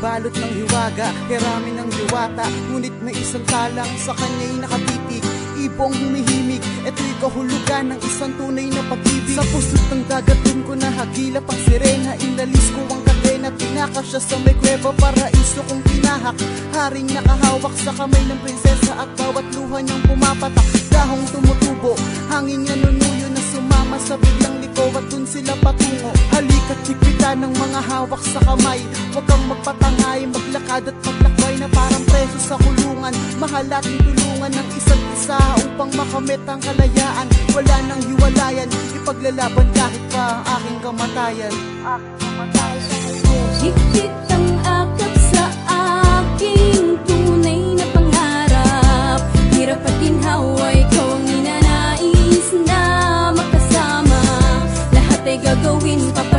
balot ng hiwaga Karami ng diwata. Ngunit may isang talang sa kanya'y nakatitig. Ibong humihimig Ito'y kahulugan ng isang tunay na pag-ibig. Sa pusot ng dagat dun ko nahagilap ang sirena Inalis ko ang kadena Tinaka siya sa may kuweba Paraiso kong tinahak. Haring nakahawak sa kamay ng prinsesa At bawat luha niyang pumapatak. Dahong tumutubo Hangin niya nunuyo na sumama sa biglang liko At dun sila patungo Chipita ng mga hawak sa kamay. Huwag kang magpatangay Maglakad at maglakbay na parang preso sa kulungan. Mahal ating tulungan ng isa't isa Upang makamit ang kalayaan. Wala nang hiwalayan Ipaglalaban kahit pa ang aking kamatayan. Higpit ang akap sa aking tunay na pangarap. Hirap at ginhawa, ikaw ang ninanais na makasama. Lahat ay gagawin, kahirap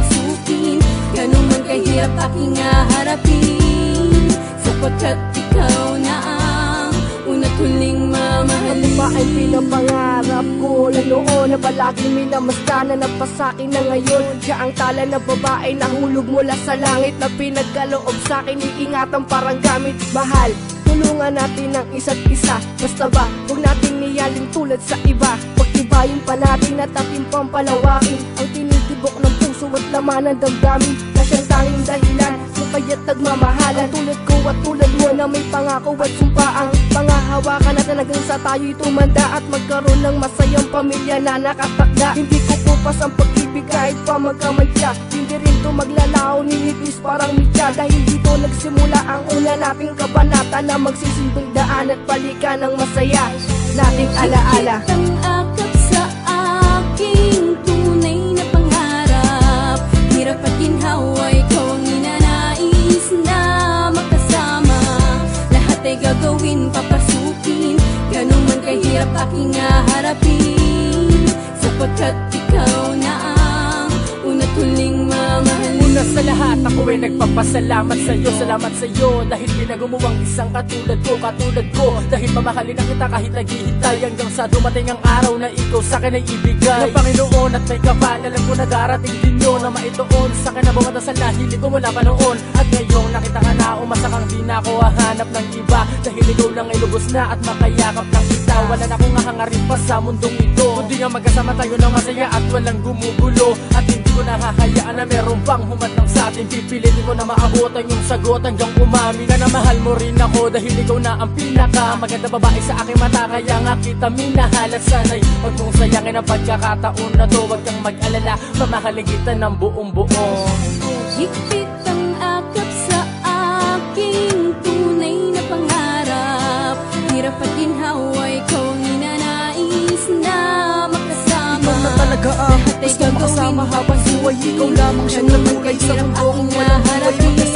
aking haharapin Sapagkat ikaw na ang una't huling mamahalin Ano ba ay pinapangarap ko? Na noon Na palaging minamasta na napasakin na ngayon. Siya ang tala na babae na hulog mula sa langit Na pinagkaloob sa akin. Iingatan parang gamit. Mahal, tulungan natin ang isa't isa. Basta ba, huwag nating niyalin tulad sa iba. Pagtibayin pa natin at ating pampalawakin Ang at laman ng damdamin. Na siyang tanging dahilan kung kaya't nagmamahalan. Tulad ko at tulad mo na may pangako at sumpaang Pangahawakan. Na talagang sa tayo'y tumanda At magkaroon ng masayang pamilya na nakatakda. Hindi ko pupas ang pag-ibig kahit pa magkamadya. Hindi rin to maglalaho nilipis parang mitya. Dahil dito nagsimula ang una nating kabanata Na magsisilbing daan at balikan ng masaya Nating alaala. Higpit ay gagawin, papasukin. Ganun man kahirap aking haharapin. Sapagkat ikaw na ang una't huling mamahalin. Una sa lahat, ako ay nagpapasalamat sa iyo Salamat sa iyo dahil pinagumuwang isang katulad ko Katulad ko. Dahil mamahalin na kita kahit naghihintay Hanggang sa dumating ang araw na ikaw sa akin ay ibigay. Ng Panginoon at may kapal, alam ko na darating din yun. Na maituon sa akin na bawat dasal na hilig ko mula pa noon. At ngayong nakita ka na, umasa kang di na ako hahanap ng iba. Dahil ikaw lang ay lubos na at makayakap ng kita. Wala na akong hahangarin pa sa mundong ito. Kundi nga magkasama tayo ng masaya at walang gumugulo. At hindi ko nahahayaan na meron pang humatang sa atin. Pipilitin ko na maabutan yung sagot hanggang umami Ka na. Mahal mo rin ako dahil ikaw na ang pinaka Maganda babae sa aking mata. Kaya nga kita minahal At sana'y huwag mong sayangin ang pagkakataon na to. Huwag kang mag-alala, mamahalin kita ng buong buo Higpit talaga ang gusto makasama habang buhay Ikaw lamang siyang natulay sa mundo kung walang. Magkasamang tatawid